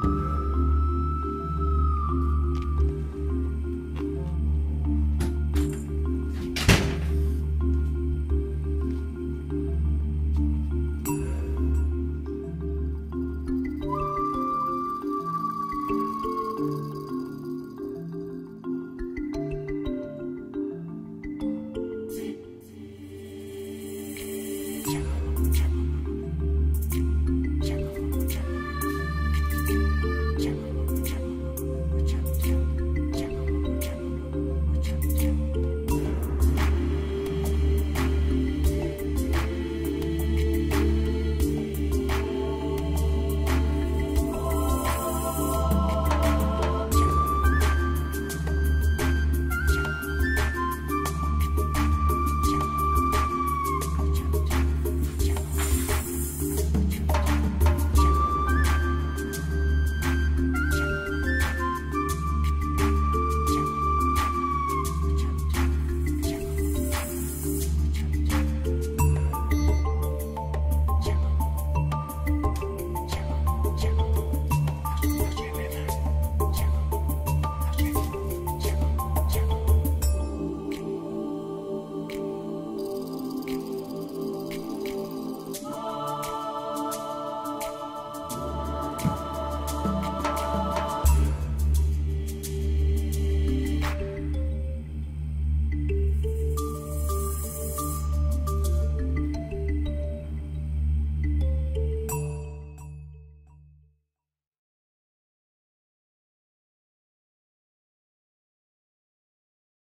Bye.